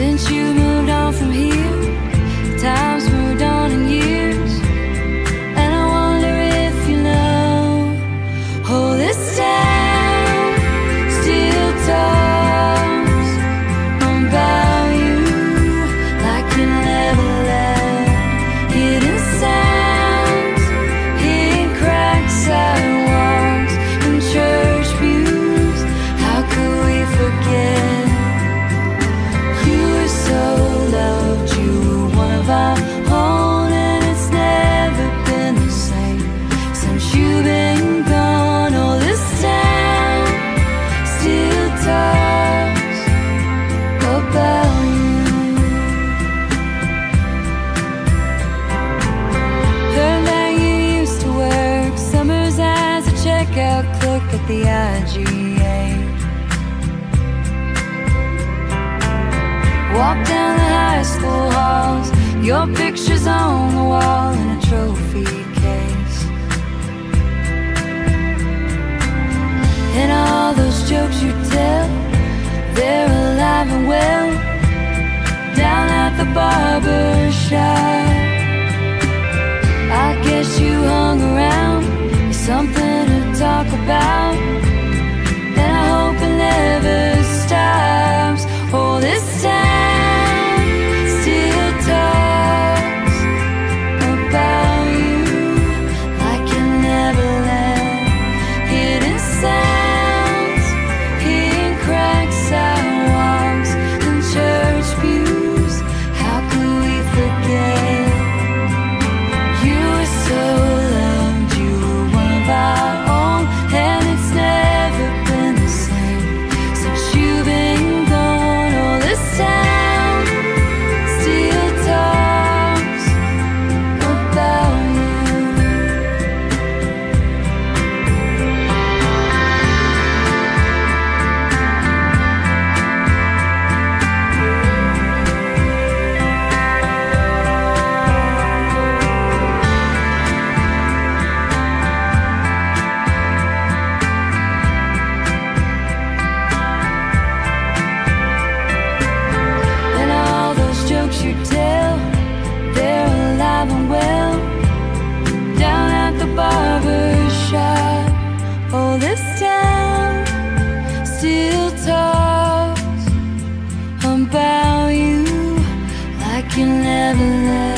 since you moved Walk down the high school halls, your picture's on the wall in a trophy case. And all those jokes you tell, they're alive and well down at the barber shop. I guess you hung around, never let